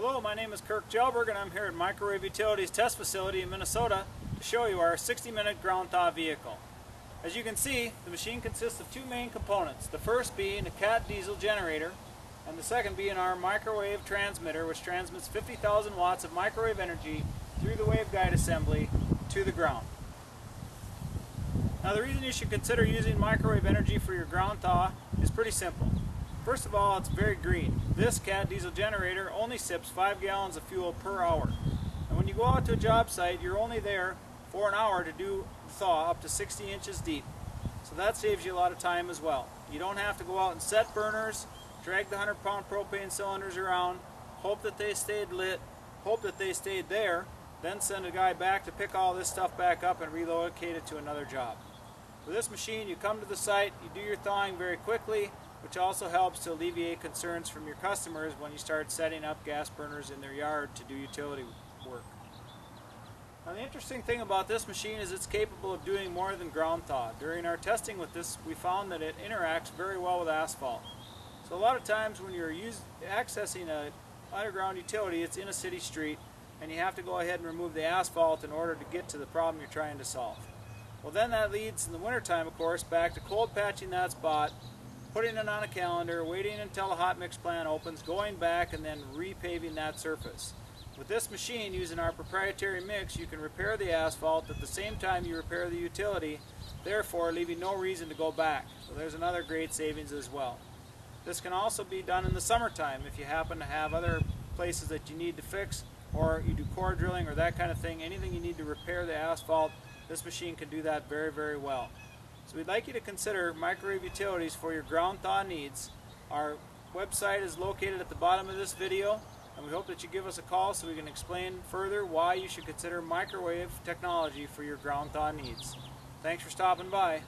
Hello, my name is Kirk Jelberg and I'm here at Microwave Utilities Test Facility in Minnesota to show you our 60 minute ground thaw vehicle. As you can see, the machine consists of two main components, the first being a CAT diesel generator and the second being our microwave transmitter which transmits 50,000 watts of microwave energy through the waveguide assembly to the ground. Now the reason you should consider using microwave energy for your ground thaw is pretty simple. First of all, it's very green. This CAT diesel generator only sips 5 gallons of fuel per hour. And when you go out to a job site, you're only there for an hour to do thaw up to 60 inches deep. So that saves you a lot of time as well. You don't have to go out and set burners, drag the 100 pound propane cylinders around, hope that they stayed lit, hope that they stayed there, then send a guy back to pick all this stuff back up and relocate it to another job. With this machine, you come to the site, you do your thawing very quickly, which also helps to alleviate concerns from your customers when you start setting up gas burners in their yard to do utility work. Now the interesting thing about this machine is it's capable of doing more than ground thaw. During our testing with this we found that it interacts very well with asphalt. So a lot of times when you're use, accessing an underground utility it's in a city street and you have to go ahead and remove the asphalt in order to get to the problem you're trying to solve. Well then that leads in the wintertime of course back to cold patching that spot putting it on a calendar, waiting until a hot mix plant opens, going back and then repaving that surface. With this machine, using our proprietary mix, you can repair the asphalt at the same time you repair the utility, therefore leaving no reason to go back. So there's another great savings as well. This can also be done in the summertime if you happen to have other places that you need to fix or you do core drilling or that kind of thing, anything you need to repair the asphalt, this machine can do that very, very well. So we'd like you to consider microwave utilities for your ground thaw needs. Our website is located at the bottom of this video and we hope that you give us a call so we can explain further why you should consider microwave technology for your ground thaw needs. Thanks for stopping by.